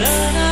none